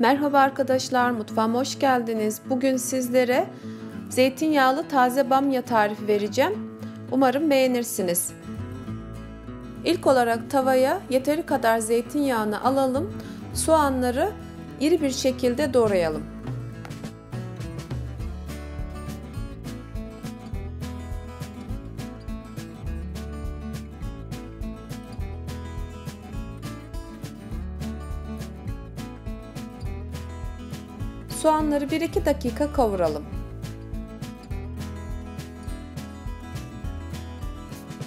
Merhaba arkadaşlar, mutfağıma hoş geldiniz. Bugün sizlere zeytinyağlı taze bamya tarifi vereceğim. Umarım beğenirsiniz. İlk olarak tavaya yeteri kadar zeytinyağını alalım. Soğanları iri bir şekilde doğrayalım. Soğanları 1-2 dakika kavuralım.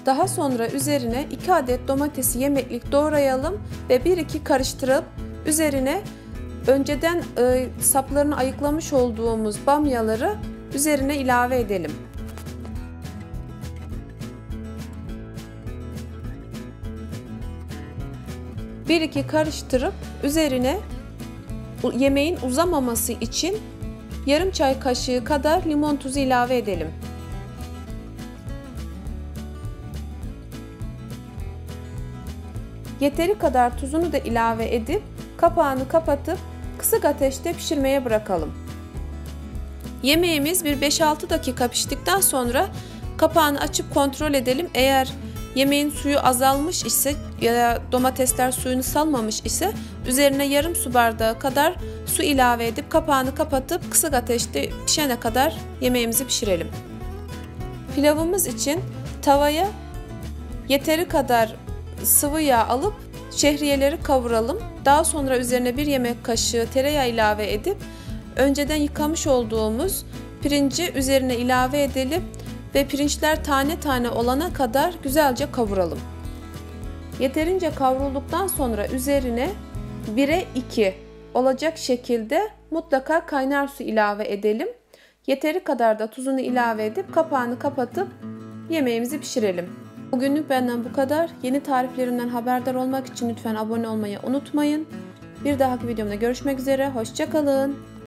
Daha sonra üzerine 2 adet domatesi yemeklik doğrayalım ve 1-2 karıştırıp üzerine önceden e, saplarını ayıklamış olduğumuz bamyaları üzerine ilave edelim. Bir iki karıştırıp üzerine yemeğin uzamaması için yarım çay kaşığı kadar limon tuzu ilave edelim. Yeteri kadar tuzunu da ilave edip kapağını kapatıp kısık ateşte pişirmeye bırakalım. Yemeğimiz bir 5-6 dakika piştikten sonra kapağını açıp kontrol edelim. Eğer Yemeğin suyu azalmış ise ya domatesler suyunu salmamış ise üzerine yarım su bardağı kadar su ilave edip kapağını kapatıp kısık ateşte pişene kadar yemeğimizi pişirelim. Pilavımız için tavaya yeteri kadar sıvı yağ alıp şehriyeleri kavuralım. Daha sonra üzerine bir yemek kaşığı tereyağı ilave edip önceden yıkamış olduğumuz pirinci üzerine ilave edelim ve pirinçler tane tane olana kadar güzelce kavuralım. Yeterince kavrulduktan sonra üzerine 1'e 2 olacak şekilde mutlaka kaynar su ilave edelim. Yeteri kadar da tuzunu ilave edip kapağını kapatıp yemeğimizi pişirelim. Bugünlük benden bu kadar. Yeni tariflerimden haberdar olmak için lütfen abone olmayı unutmayın. Bir dahaki videomda görüşmek üzere. Hoşçakalın.